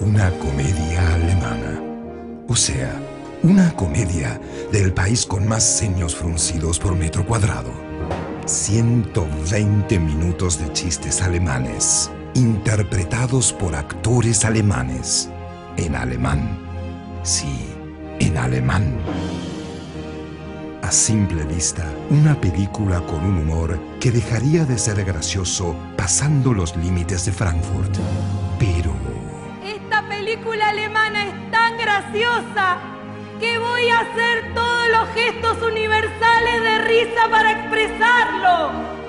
una comedia alemana. O sea, una comedia del país con más ceños fruncidos por metro cuadrado. 120 minutos de chistes alemanes, interpretados por actores alemanes, en alemán. Sí, en alemán. A simple vista, una película con un humor que dejaría de ser gracioso pasando los límites de Frankfurt. Esta película alemana es tan graciosa que voy a hacer todos los gestos universales de risa para expresarlo.